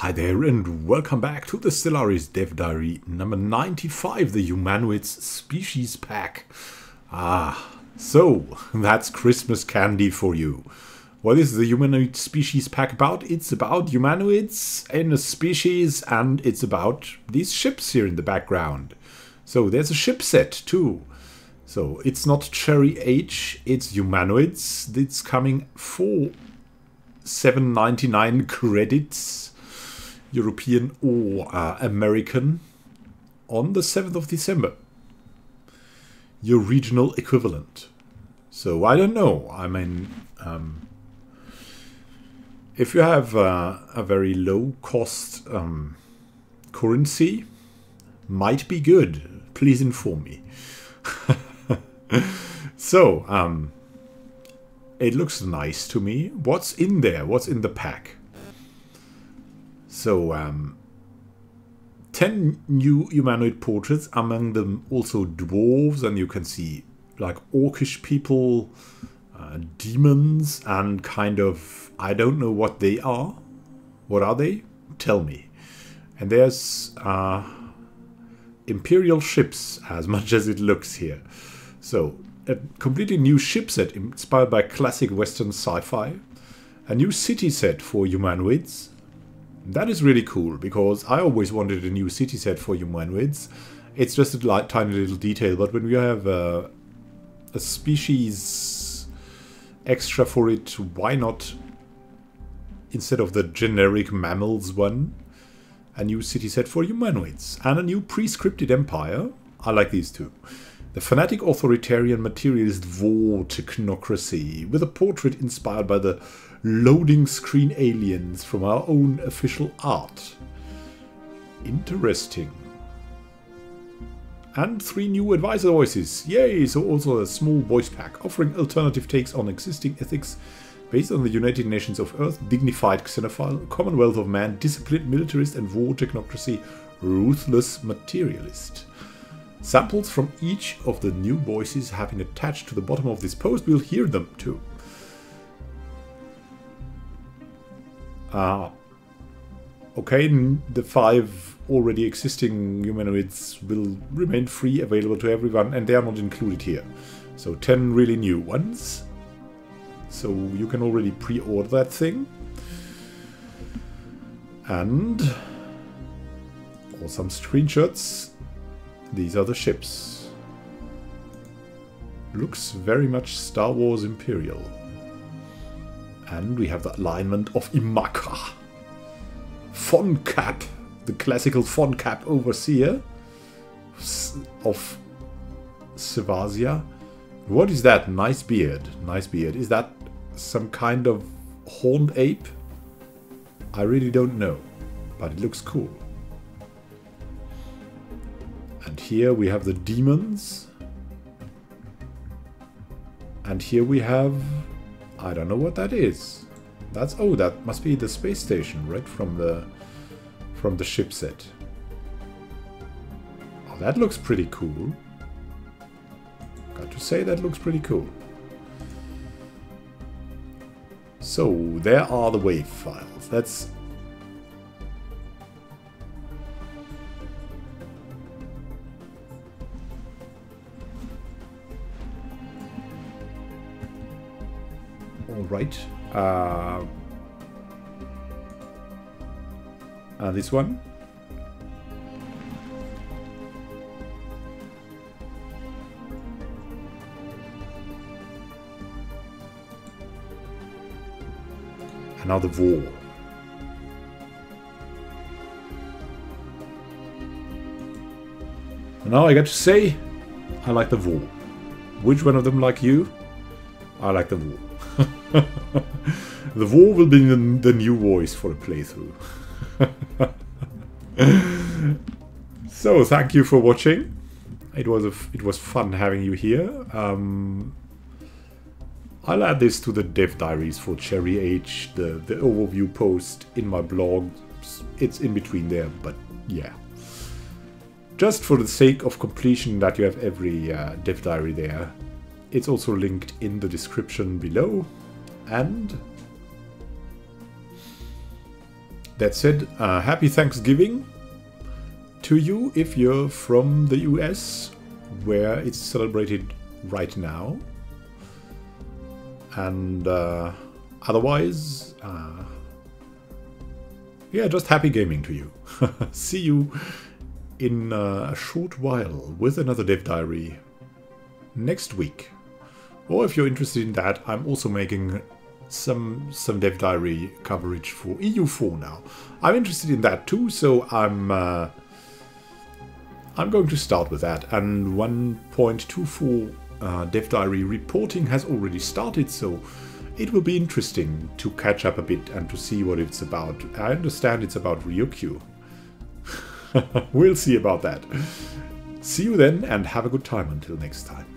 Hi there and welcome back to the Stellaris Dev Diary number 95, the Humanoids Species Pack. Ah, so that's Christmas candy for you. What is the Humanoid Species Pack about? It's about humanoids in a species and it's about these ships here in the background. So there's a ship set too. So it's not Cherry H, it's humanoids. It's coming for 7.99 credits European or uh, American on the 7th of December. Your regional equivalent. So I don't know. I mean, um, if you have uh, a very low cost um, currency, might be good. Please inform me. so, um, it looks nice to me. What's in there? What's in the pack? So, um, 10 new humanoid portraits, among them also dwarves, and you can see like orcish people, uh, demons, and kind of, I don't know what they are. What are they? Tell me. And there's uh, imperial ships, as much as it looks here. So, a completely new ship set inspired by classic western sci-fi. A new city set for humanoids that is really cool because I always wanted a new city set for humanoids. It's just a tiny little detail, but when we have uh, a species extra for it, why not, instead of the generic mammals one, a new city set for humanoids and a new pre-scripted empire. I like these two. The fanatic authoritarian materialist war technocracy with a portrait inspired by the loading screen aliens from our own official art. Interesting. And three new advisor voices. Yay! So also a small voice pack offering alternative takes on existing ethics based on the United Nations of Earth, dignified xenophile, Commonwealth of Man, disciplined militarist and war technocracy, ruthless materialist. Samples from each of the new voices have been attached to the bottom of this post. We'll hear them too. Uh, okay, the five already existing humanoids will remain free, available to everyone, and they are not included here. So 10 really new ones. So you can already pre-order that thing. And some screenshots. These are the ships. Looks very much Star Wars Imperial. And we have the alignment of Imaka. Von Cap, the classical Von Cap overseer of Sevasia. What is that? Nice beard. Nice beard. Is that some kind of horned ape? I really don't know, but it looks cool. And here we have the demons. And here we have I don't know what that is. That's oh, that must be the space station, right? From the from the ship set. Oh, that looks pretty cool. Got to say that looks pretty cool. So there are the wave files. That's right. Uh, uh, this one. Another war. Now I got to say, I like the war. Which one of them like you? I like the war. the war will be the, the new voice for a playthrough. so, thank you for watching. It was it was fun having you here. Um, I'll add this to the dev diaries for Cherry H, the, the overview post in my blog. It's in between there, but yeah. Just for the sake of completion that you have every uh, dev diary there. It's also linked in the description below. And that said, uh, happy Thanksgiving to you if you're from the US, where it's celebrated right now. And uh, otherwise, uh, yeah, just happy gaming to you. See you in uh, a short while with another Dev Diary next week. Or if you're interested in that, I'm also making some some Dev Diary coverage for EU4 now. I'm interested in that too, so I'm uh, I'm going to start with that. And 1.24 uh, Dev Diary reporting has already started, so it will be interesting to catch up a bit and to see what it's about. I understand it's about Ryukyu. we'll see about that. See you then and have a good time until next time.